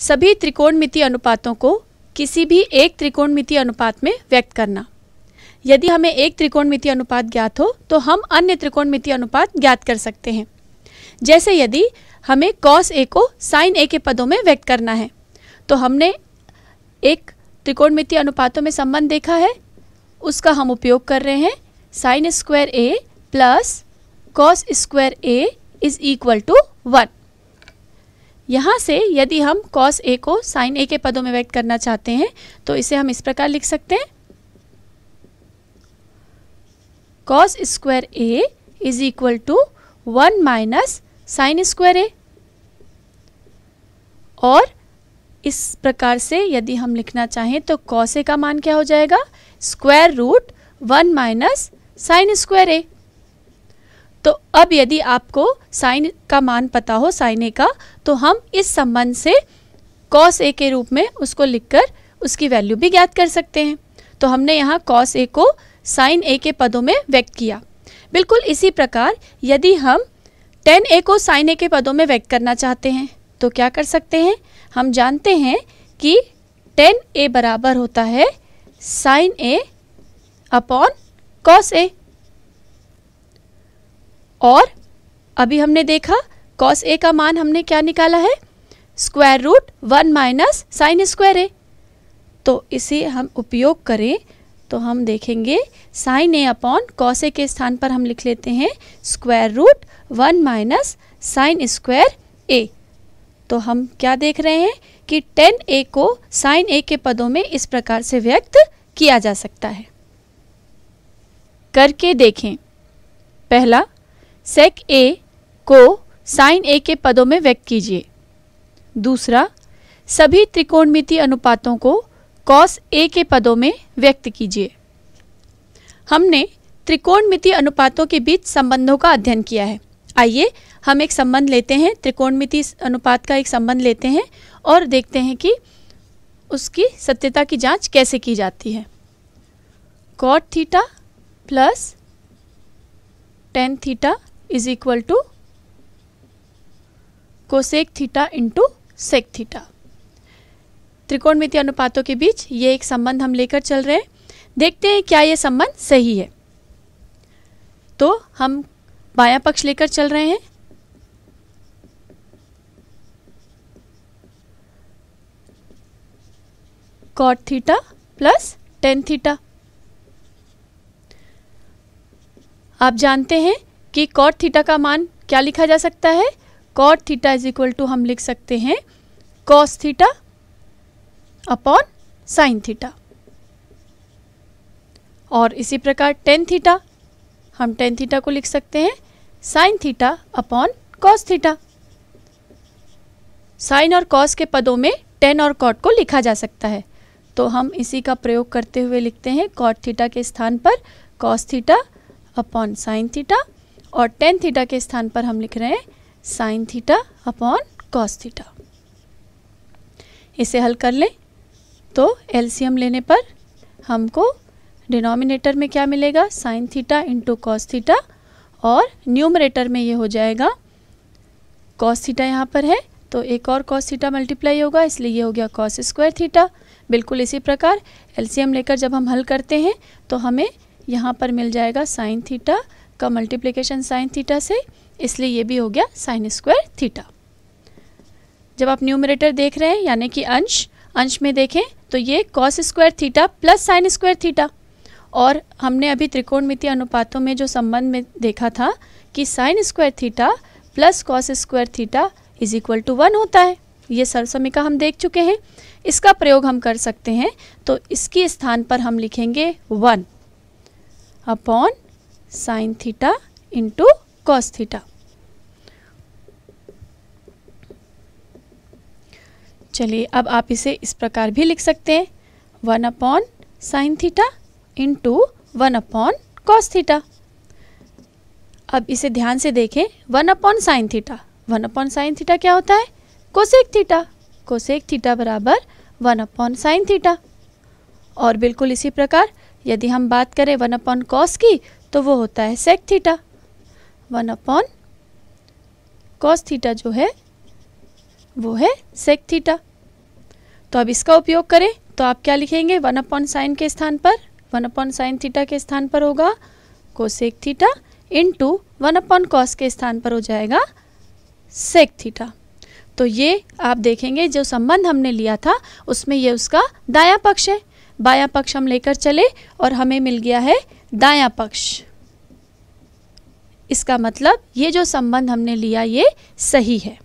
सभी त्रिकोणमितीय अनुपातों को किसी भी एक त्रिकोणमितीय अनुपात में व्यक्त करना। यदि हमें एक त्रिकोणमितीय अनुपात ज्ञात हो तो हम अन्य त्रिकोणमितीय अनुपात ज्ञात कर सकते हैं। जैसे यदि हमें कॉस ए को साइन ए के पदों में व्यक्त करना है तो हमने एक त्रिकोणमितीय अनुपातों में संबंध देखा है। उसका हम उपयोग कर रहे हैं। Sine square A plus cos square A is equal to one यहाँ से यदि हम कॉस ए को साइन ए के पदों में व्यक्त करना चाहते हैं तो इसे हम इस प्रकार लिख सकते हैं। Cos square A is equal to one minus sine square A और इस प्रकार से यदि हम लिखना चाहें तो कॉस ए का मान क्या हो जाएगा? Square root one minus sine square A तो अब यदि आपको साइन का मान पता हो, साइन ए का तो हम इस संबंध से कॉस ए के रूप में उसको लिखकर उसकी वैल्यू भी ज्ञात कर सकते हैं। तो हमने यहाँ कॉस ए को साइन ए के पदों में व्यक्त किया। बिल्कुल इसी प्रकार यदि हम टेन ए को साइन ए के पदों में व्यक्त करना चाहते हैं तो क्या कर सकते हैं? हम जानते हैं कि टेन ए बराबर होता है sine A upon cos A और अभी हमने देखा कॉस ए का मान हमने क्या निकाला है? Square root one minus sine square A तो इसे हम उपयोग करें तो हम देखेंगे sine A upon cos A के स्थान पर हम लिख लेते हैं square root one minus sine square A तो हम क्या देख रहे हैं कि टेन ए को साइन ए के पदों में इस प्रकार से व्यक्त किया जा सकता है। करके देखें। पहला सेक ए को साइन ए के पदों में व्यक्त कीजिए। दूसरा, सभी त्रिकोणमिति अनुपातों को कॉस ए के पदों में व्यक्त कीजिए। हमने त्रिकोणमिति अनुपातों के बीच संबंधों का अध्ययन किया है। आइए हम एक संबंध लेते हैं त्रिकोणमिति अनुपात का एक संबंध लेते हैं और देखते हैं कि उसकी सत्यता की जाँच कैसे की जाती है। Cot theta plus tan theta is equal to cosec theta into sec theta त्रिकोणमिति अनुपातों के बीच ये एक संबंध हम लेकर चल रहे हैं। देखते हैं क्या ये संबंध सही है। तो हम बाया पक्ष लेकर चल रहे हैं। Cot theta plus tan theta आप जानते हैं कि कॉट थीटा का मान क्या लिखा जा सकता है? Cot theta is equal to हम लिख सकते हैं cos theta upon sine theta और इसी प्रकार टेन थीटा हम टेन थीटा को लिख सकते हैं sine theta upon cos theta sine और कॉस के पदों में टेन और कॉट को लिखा जा सकता है। तो हम इसी का प्रयोग करते हुए लिखते हैं कॉट थीटा के स्थान पर cos theta upon sine theta और टेन थीटा के स्थान पर हम लिख रहे हैं sine theta upon cos theta इसे हल कर लें। तो एलसीएम लेने पर हमको डिनोमिनेटर में क्या मिलेगा? Sine theta into cos theta और न्यूमरेटर में ये हो जाएगा। कॉस थीटा यहाँ पर है तो एक और कॉस थीटा मल्टीप्लाई होगा, इसलिए ये हो गया कॉस स्क्वायर थीटा बिल्कुल इसी प्रकार एलसीएम लेकर जब हम हल करते हैं तो हमें यहाँ पर मिल जाएगा साइन थीटा का मल्टीप्लिकेशन साइन थीटा से, इसलिए ये भी हो गया साइन स्क्वायर थीटा जब आप न्यूमरेटर देख रहे हैं, यानी कि अंश अंश में देखें तो ये cos square theta plus sine square theta और हमने अभी त्रिकोणमिति अनुपातों में जो संबंध में देखा था, कि sine square theta plus cos square theta is equal to one होता है. ये सरसमिका हम देख चुके हैं. इसका प्रयोग हम कर सकते हैं तो इसके स्थान पर हम लिखेंगे one upon sine theta into cos theta चलिए, अब आप इसे इस प्रकार भी लिख सकते हैं। One upon sine theta into one upon cos theta अब इसे ध्यान से देखें। One upon sine theta one upon sine theta क्या होता है? कोसेक थीटा कोसेक थीटा बराबर वन अपॉन साइन थीटा और बिल्कुल इसी प्रकार, यदि हम बात करें वन अपॉन कॉस की तो वो होता है sec theta one upon cos theta जो है, वो है सेक थीटा तो अब इसका उपयोग करें। तो आप क्या लिखेंगे? वन अपॉन साइन के स्थान पर। वन अपॉन साइन थीटा के स्थान पर होगा cosec theta into one upon cos के स्थान पर हो जाएगा सेक थीटा तो ये आप देखेंगे, जो संबंध हमने लिया था, उसमें ये उसका दाया पक्ष है। बाया पक्ष हम लेकर चले और हमें मिल गया है दाया पक्ष। इसका मतलब ये जो संबंध हमने लिया ये सही है।